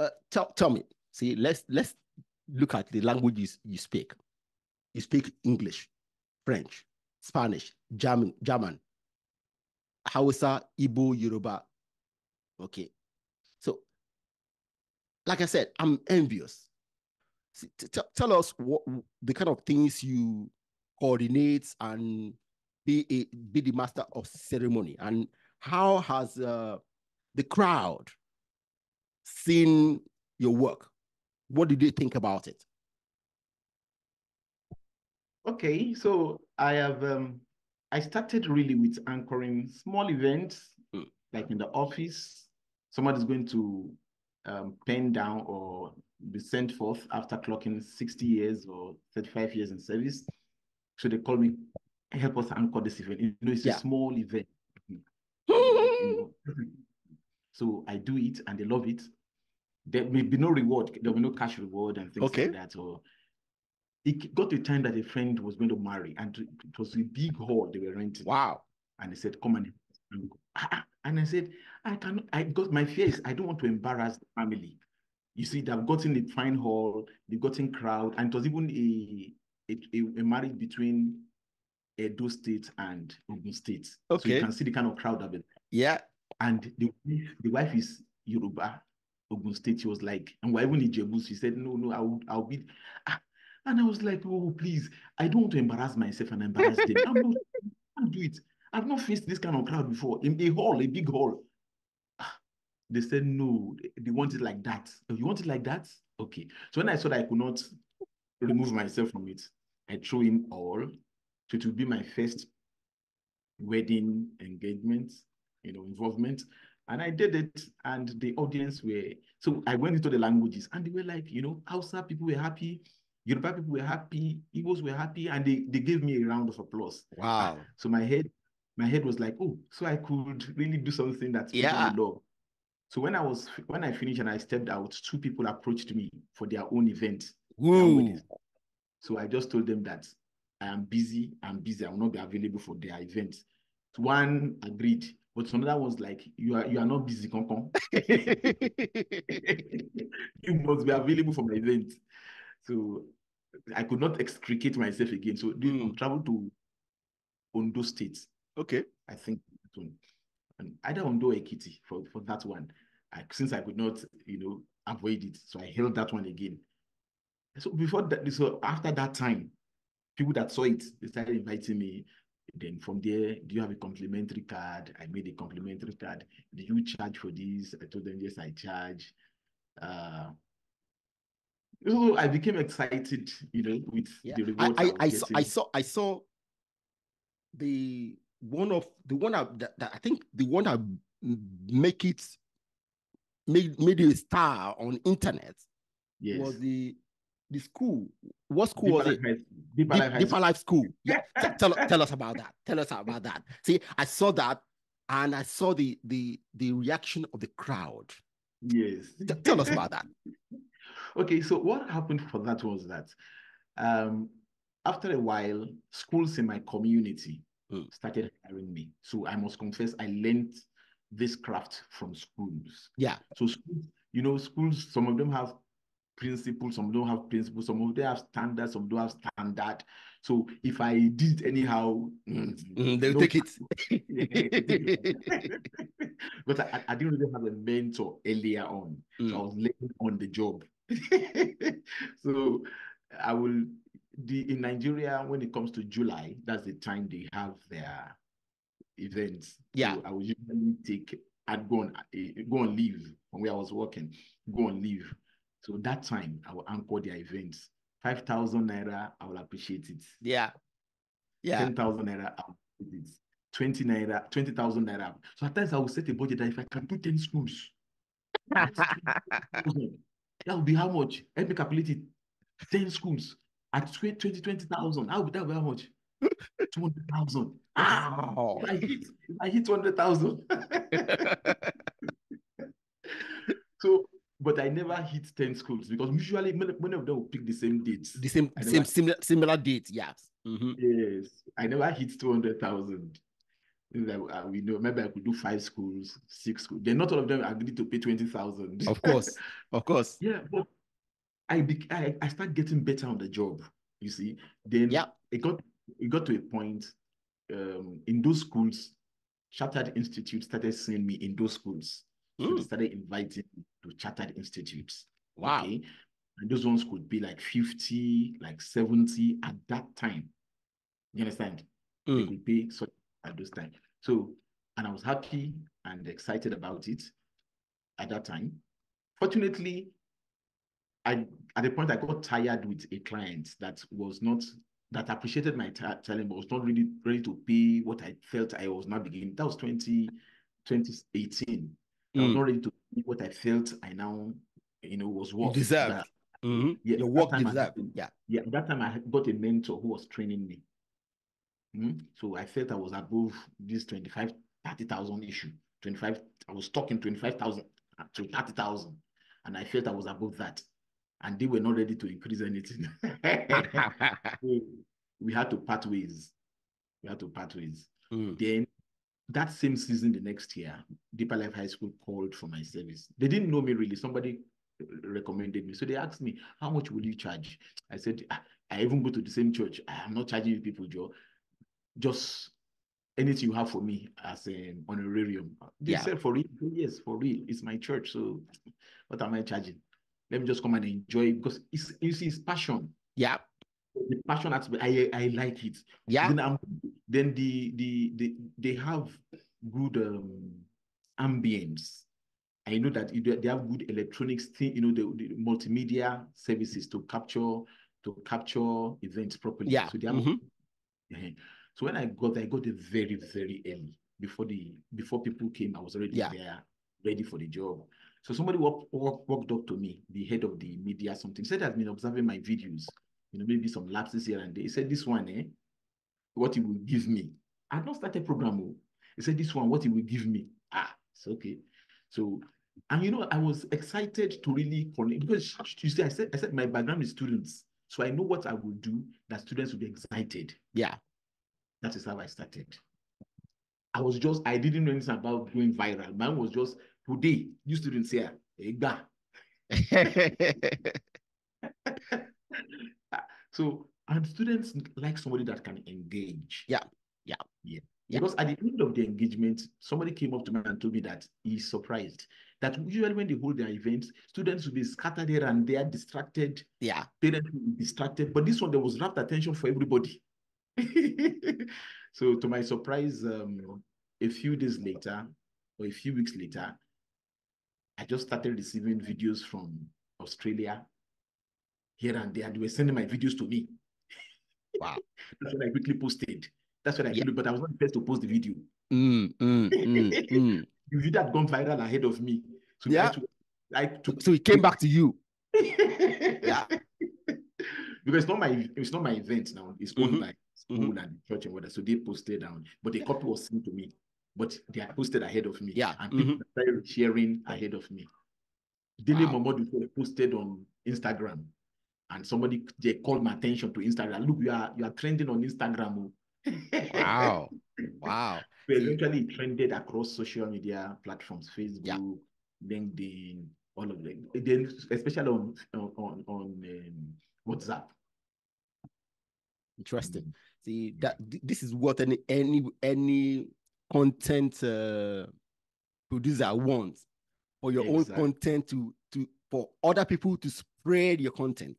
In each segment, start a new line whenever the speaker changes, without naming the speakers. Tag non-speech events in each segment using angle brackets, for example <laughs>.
uh, tell tell me. See, let's let's look at the languages you speak. You speak English, French, Spanish, German, German, Hausa, Igbo, Yoruba. Okay. So, like I said, I'm envious. See, tell us what the kind of things you coordinate and be a, be the master of ceremony, and how has uh, the crowd seen your work? What did they think about it?
Okay, so I have um, I started really with anchoring small events, mm. like in the office. Somebody's going to um, pen down or be sent forth after clocking 60 years or 35 years in service. So they call me, help us anchor this event. You know, it's yeah. a small event. you <laughs> know. So I do it and they love it. There may be no reward, there will be no cash reward and things okay. like that. Or it got to a time that a friend was going to marry and it was a big hall they were renting.
Wow.
And they said, come on. Ah, ah. And I said, I cannot, I got my fear is I don't want to embarrass the family. You see, they've gotten a fine hall, they've gotten crowd, and it was even a, a, a marriage between Edo State and Ogun State.
Okay.
So you can see the kind of crowd of it.
Yeah.
And the, the wife is Yoruba, Ogun State. She was like, and we're even in Jebu. She said, no, no, I'll, I'll be. Ah, and I was like, oh, please, I don't want to embarrass myself and embarrass them. I'm not, I can't do it. I've not faced this kind of crowd before. In a hall, a big hall. Ah, they said, no, they want it like that. Oh, you want it like that? Okay. So when I saw that I could not remove myself from it, I threw in all. So it would be my first wedding engagement, you know, involvement. And I did it, and the audience were so I went into the languages, and they were like, you know, Hausa people were happy, Yoruba people were happy, Igbos were happy, and they, they gave me a round of applause.
Wow.
So my head, my head was like, oh, so I could really do something that's
yeah.
law. So when I was when I finished and I stepped out, two people approached me for their own event. So I just told them that I am busy, I'm busy, I will not be available for their event. One agreed, but some of that was like, you are you are not busy, Concon. <laughs> you must be available for my event. So I could not extricate myself again. So mm. travel to Ondo State.
Okay.
I think and either Ondo or Ekiti for, for that one. I, since I could not, you know, avoid it. So I held that one again. So before that, so after that time, people that saw it, they started inviting me. Then from there, do you have a complimentary card? I made a complimentary card. Do you charge for this? I told them, yes, I charge. Uh, so I became excited, you know, with yeah. the reward.
I, I, I, saw, I saw I saw the one of the one that, that I think the one that make it made made a star on internet
yes.
was the the school. What school Deeper was
Life it? Deeper, Life,
Deeper Life School. <laughs> Yeah, tell tell us about that. Tell us about that. See, I saw that, and I saw the the the reaction of the crowd.
Yes.
tell us about that. <laughs>
Okay, so what happened for that was that um, after a while, schools in my community mm. started hiring me. So I must confess, I learned this craft from schools.
Yeah.
So schools, you know, schools, some of them have principles, some don't have principles, some of them have standards, some don't have standard. So if I did anyhow,
mm, they'll no, take
it. <laughs> but I, I, didn't really have a mentor earlier on. Mm. So I was learning on the job. <laughs> so I will the in Nigeria when it comes to July, that's the time they have their events.
Yeah,
so I will usually take I'd go on uh, go on leave from where I was working, go on leave. So that time I will anchor their events. Five thousand naira, I will appreciate it.
Yeah, yeah.
Ten thousand naira, I will appreciate it. Twenty naira, twenty thousand naira. So at times I will set a budget that if I can do ten schools. <laughs> That would be how much? Let me calculate it. 10 schools at 20, 20,000. How would that be how much? <laughs> 200,000.
Ah, wow.
If I hit, I hit 200,000. <laughs> so, but I never hit 10 schools because usually many, of them will pick the same dates.
The same, same similar, similar dates, yes.
Mm-hmm. Yes. I never hit 200,000. Uh, we know maybe I could do five schools, six schools. Then not all of them agreed to pay twenty thousand.
Of course, <laughs> of course.
yeah, but I, be, I I start getting better on the job. You see, then
Yeah.
it got it got to a point um, in those schools. Chartered Institute started seeing me in those schools. So they
Mm.
started inviting me to chartered institutes.
Wow.
Okay. And those ones could be like 50, like 70 at that time. You understand? They
Mm.
could pay so at those time. So, and I was happy and excited about it at that time. Fortunately, I at the point I got tired with a client that was not that appreciated my talent, but was not really ready to pay what I felt I was now beginning. That was 20, 2018. I was
Mm.
not ready to what I felt I now, you know, was
You
worth.
deserve.
That-
Mhm.
Yeah,
Your work
time I
deserve.
had to-
Yeah.
yeah, that time I got a mentor who was training me. Mhm. So I felt I was above this 25, 30,000 issue. 25, I was talking 25,000 to 30,000. And I felt I was above that. And they were not ready to increase anything. <laughs> <laughs> We had to part ways. We had to part ways.
Mm.
Then that same season, the next year, Deeper Life High School called for my service. They didn't know me really. Somebody recommended me. So they asked me, how much will you charge? I said, "Ah, I even go to the same church. I'm not charging you people, Joe. Just anything you have for me as an honorarium. They
Yeah.
said, for real? Yes, for real. It's my church. So what am I charging? Let me just come and enjoy because it's, you see, it's passion.
Yeah.
The passion aspect, I, I like it.
Yeah.
Then, I'm, then the, the the they have good um ambience. I know that they have good electronics thing, you know, the, the multimedia services to capture to capture events properly.
Yeah.
So they have
Mhm.
Ehen. So when I got there, I got there very, very early. Before the before people came, I was already
Yeah.
there, ready for the job. So somebody walked, walked, walked up to me, the head of the media, something, said has been observing my videos, you know, maybe some lapses here and there. He said, This one, eh, what he will give me. I had not started a program. oh. He said, This one, what he will give me. Ah, it's okay. So, and you know, I was excited to really connect because you see, I said, I said my background is students. So I know what I will do that students will be excited.
Yeah.
That is how I started. I was just, I didn't know anything about going viral. Mine was just today, you students here, egba. <laughs> <laughs> So, and students like somebody that can engage.
Yeah, yeah,
Yeah.
yeah.
Because at the end of the engagement, somebody came up to me and told me that he's surprised that usually when they hold their events, students will be scattered here and they are distracted,
yeah.
parents will be distracted. But this one, there was rapt attention for everybody. <laughs> so, to my surprise, um, a few days later, or a few weeks later, I just started receiving videos from Australia here and there. They were sending my videos to me.
Wow. <laughs>
That's what I quickly posted. That's what I
Yeah.
did, but I was not the first to post the video.
Mm, mm, mm, <laughs> mm.
The video had gone viral ahead of me. So
Yeah.
I took
So it came back to you. <laughs>
yeah. because it's not my it's not my event now. It's owned
Mhm.
by school and church and whatever. So they posted down, but the copy was sent to me. But they had posted ahead of me.
Yeah,
And people
mhm.
started sharing ahead of me. Dele
Wow.
Momodu posted on Instagram. And somebody they called my attention to Instagram. Look, you are you are trending on Instagram. oh."
Wow. <laughs> Wow.
We eventually it trended across social media platforms, Facebook,
Yeah.
LinkedIn, all of them. Then especially on on on, um, WhatsApp.
Interesting. See that this is what any any any content uh, producer wants for your own content to to for other people to spread your content.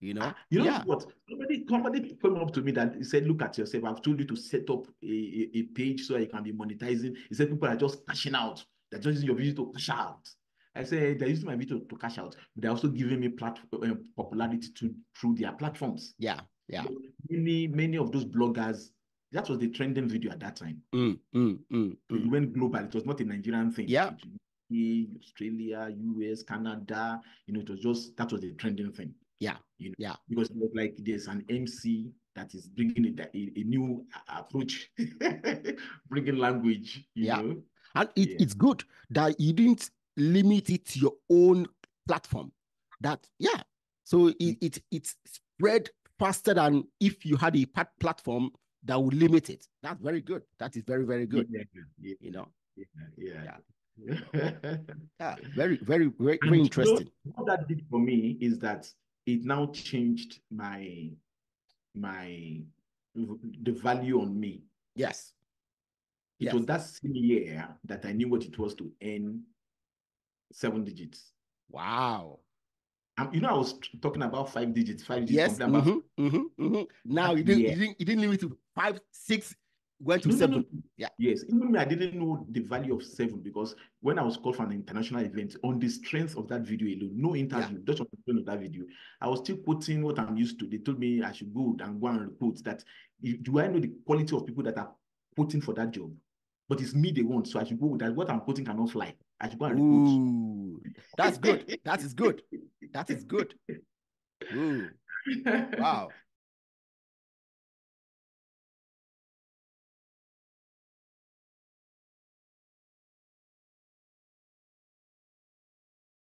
You know.
Ah, You know
yeah.
what? Somebody somebody came up to me that he said, "Look at yourself. I've told you to set up a, a, a page so you can be monetizing." He said, "People are just cashing out. They're just using your video to cash out." I said, "They're using my video to cash out, but they're also giving me plat- uh, popularity to through their platforms."
Yeah. Yeah.
Many many of those bloggers. That was the trending video at that time.
Mm, mm, mm,
So It
mm.
went global. It was not a Nigerian thing.
Yeah.
Australia, US, Canada. You know, it was just that was the trending thing.
Yeah.
You know,
Yeah.
because like there's an MC that is bringing a, a, a new approach, <laughs> bringing language. You
Yeah.
know,
And it,
Yeah.
it's good that you didn't limit it to your own platform. That yeah. So it mm. it it spread faster than if you had a pat- platform that would limit it. That's very good. That is very, very good.
Yeah, yeah,
You know,
yeah, yeah.
yeah, <laughs> very, very, very,
And
very
you know,
interesting.
what that did for me is that it now changed my my the value on me.
Yes.
It
Yes.
was that same year that I knew what it was to earn seven digits.
Wow.
Um, you know, I was talking about five digits, five digits.
Yes. mhm, mhm, mhm. Now you didn't,
year.
you didn't, you didn't limit to five, six, went to
No, no,
seven.
no.
Yeah.
Yes, even me, I didn't know the value of seven because when I was called for an international event, on the strength of that video alone, no interview, just on the strength of that video, I was still quoting what I'm used to. They told me I should go and go and recruit that. Do I know the quality of people that are quoting for that job? But it's me they want, so I should go with that. What I'm quoting cannot fly. I should go and.
Ooh, that's good. That is good. That is good. Ooh, wow.